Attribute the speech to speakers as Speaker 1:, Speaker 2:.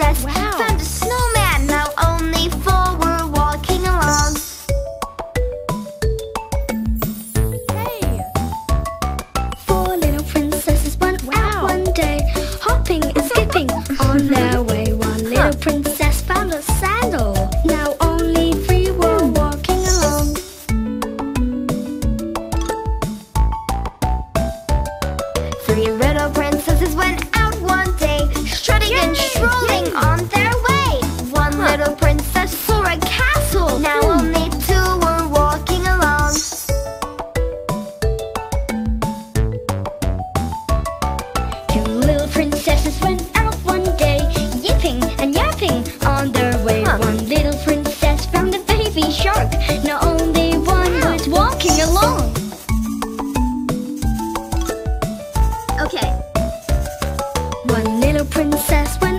Speaker 1: princess wow. found a snowman. Now only four were walking along.
Speaker 2: Hey!
Speaker 3: Four little princesses went wow. out one day, hopping and skipping on their way. One little princess found a sandal, Now only three were hmm. walking along.
Speaker 1: Three little princesses went
Speaker 3: princess.